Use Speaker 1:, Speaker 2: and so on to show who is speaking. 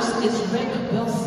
Speaker 1: house is Rick Wilson.